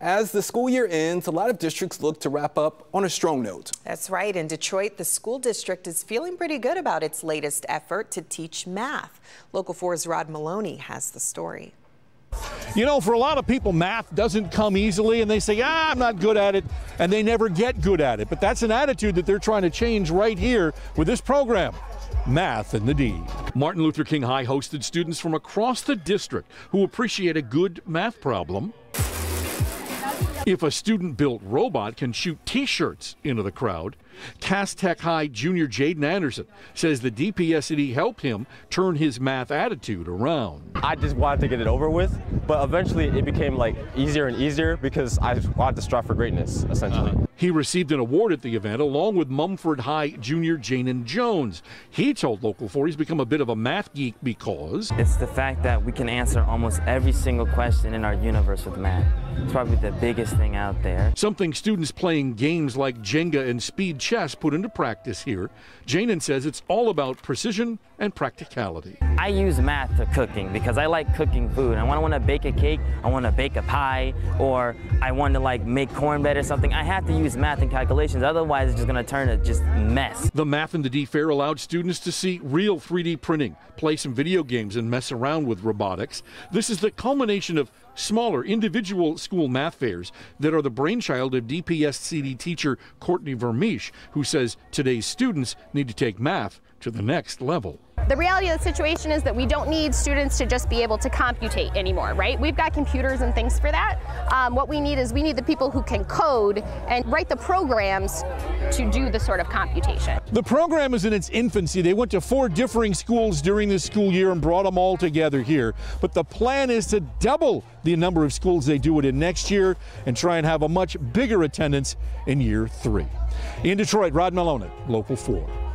As the school year ends, a lot of districts look to wrap up on a strong note. That's right. In Detroit, the school district is feeling pretty good about its latest effort to teach math. Local 4's Rod Meloni has the story. You know, for a lot of people, math doesn't come easily, and they say, ah, I'm not good at it, and they never get good at it. But that's an attitude that they're trying to change right here with this program. Math in the D. Martin Luther King High hosted students from across the district who appreciate a good math problem if a student built robot can shoot t shirts into the crowd, Cass Tech High junior Jaden Anderson says the DPSCD helped him turn his math attitude around. I just wanted to get it over with, but eventually it became like easier and easier because I wanted to strive for greatness, essentially. Uh-huh. He received an award at the event along with Mumford High junior Janan Jones. He told Local 4 he's become a bit of a math geek because it's the fact that we can answer almost every single question in our universe with math. It's probably the biggest thing out there. Something students playing games like Jenga and speed chess put into practice here. Janan says it's all about precision and practicality. I use math to cooking because I like cooking food. I want to want to bake a cake, I want to bake a pie, or I want to like make cornbread or something. I have to use math and calculations, otherwise it's just going to turn to just mess. The Math in the D Fair allowed students to see real 3D printing, play some video games, and mess around with robotics. This is the culmination of smaller individual school math fairs that are the brainchild of DPSCD teacher Courtney Vermeesh, who says today's students need to take math to the next level. The reality of the situation is that we don't need students to just be able to computate anymore, right? We've got computers and things for that. Um, what we need is we need the people who can code and write the programs to do the sort of computation. The program is in its infancy. They went to four differing schools during this school year and brought them all together here. But the plan is to double the number of schools they do it in next year and try and have a much bigger attendance in year three. In Detroit, Rod Meloni, Local 4.